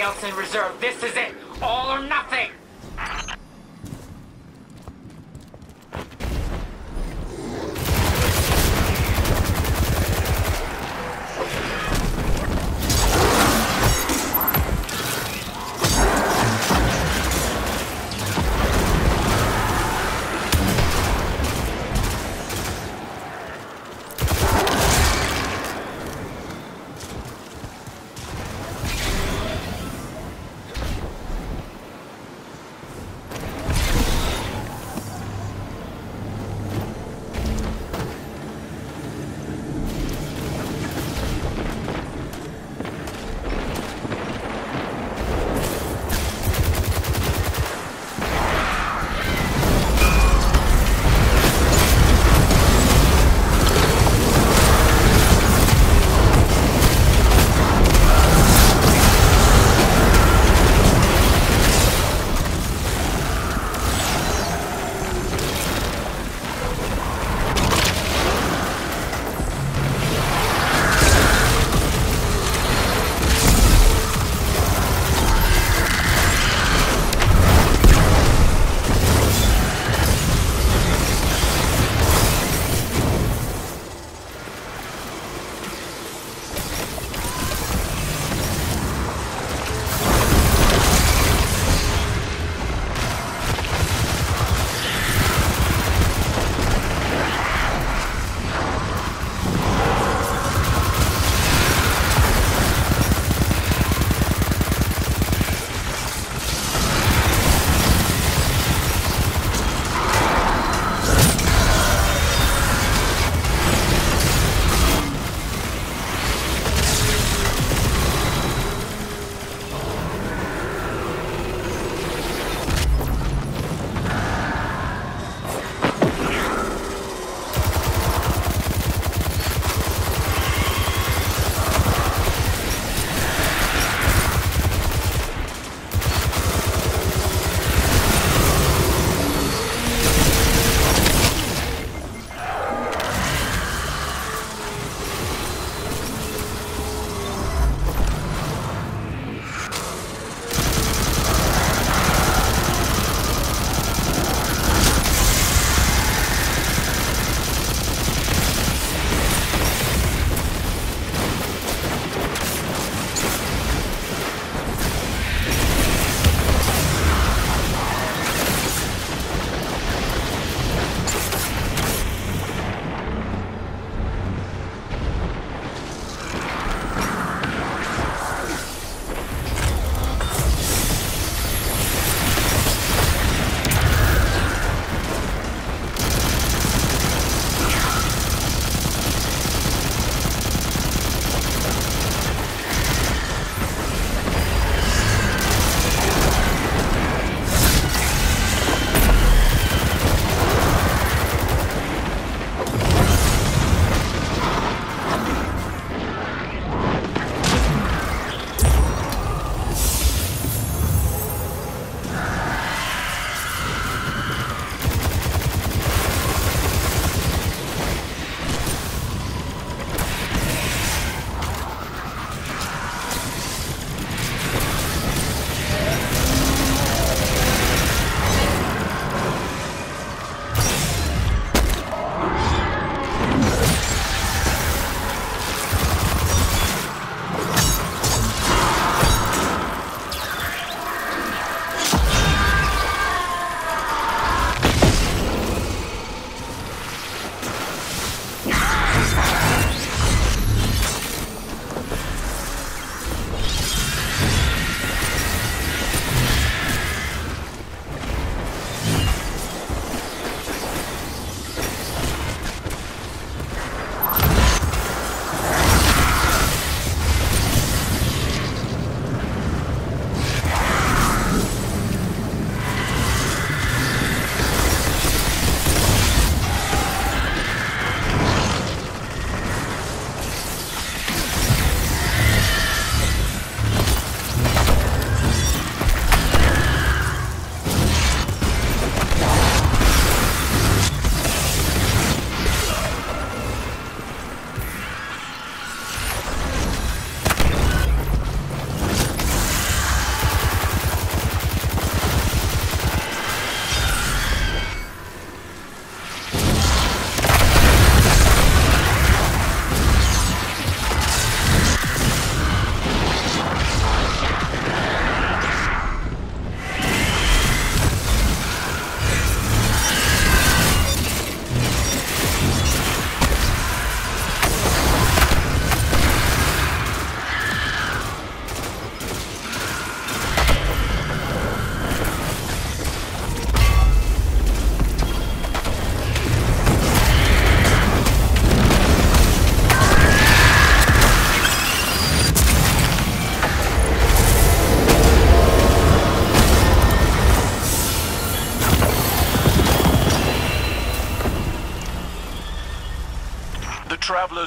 else in reserve. This is it. All or nothing.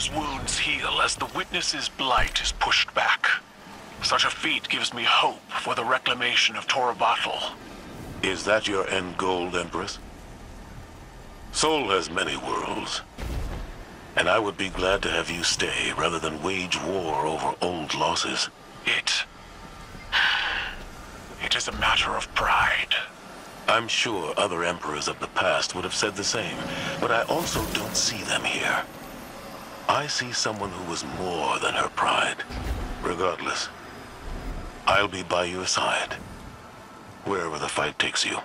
Traveler's wounds heal as the witness's blight is pushed back. Such a feat gives me hope for the reclamation of Torobatl. Is that your end goal, Empress? Sol has many worlds. And I would be glad to have you stay rather than wage war over old losses. It... It is a matter of pride. I'm sure other emperors of the past would have said the same, but I also don't see them here. I see someone who was more than her pride. Regardless, I'll be by your side, wherever the fight takes you.